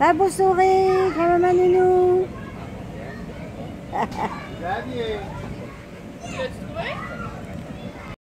La beau grand-maman nounou.